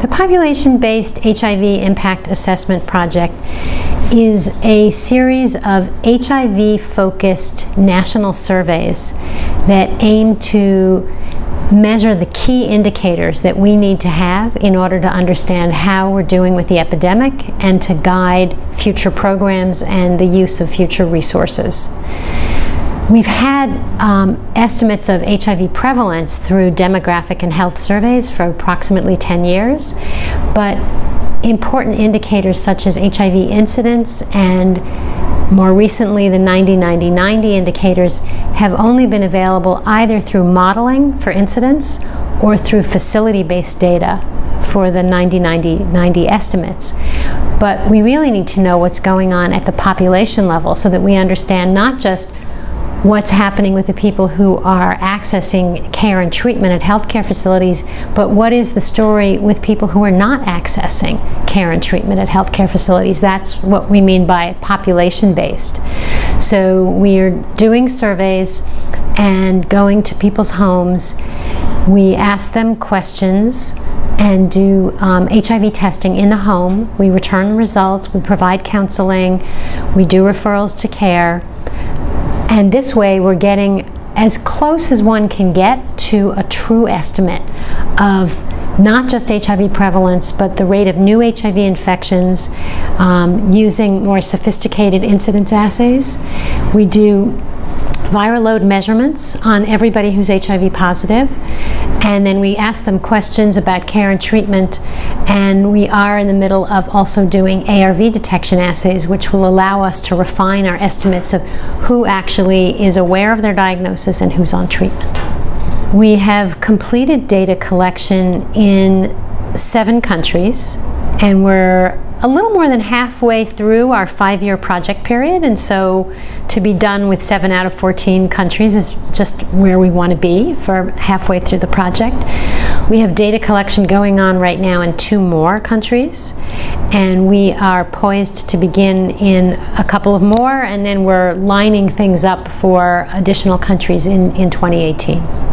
The population-based HIV impact assessment project is a series of HIV-focused national surveys that aim to measure the key indicators that we need to have in order to understand how we're doing with the epidemic and to guide future programs and the use of future resources. We've had um, estimates of HIV prevalence through demographic and health surveys for approximately 10 years, but important indicators such as HIV incidence and more recently, the 90-90-90 indicators have only been available either through modeling for incidence or through facility-based data for the 90-90-90 estimates. But we really need to know what's going on at the population level so that we understand not just what's happening with the people who are accessing care and treatment at healthcare facilities, but what is the story with people who are not accessing care and treatment at healthcare facilities? That's what we mean by population based. So we are doing surveys and going to people's homes. We ask them questions and do um, HIV testing in the home. We return results, we provide counseling, we do referrals to care. And this way we're getting as close as one can get to a true estimate of not just HIV prevalence, but the rate of new HIV infections um, using more sophisticated incidence assays. We do viral load measurements on everybody who's HIV positive, and then we ask them questions about care and treatment, and we are in the middle of also doing ARV detection assays, which will allow us to refine our estimates of who actually is aware of their diagnosis and who's on treatment. We have completed data collection in seven countries, and we're a little more than halfway through our five-year project period, and so to be done with seven out of 14 countries is just where we want to be for halfway through the project. We have data collection going on right now in two more countries, and we are poised to begin in a couple of more, and then we're lining things up for additional countries in, in 2018.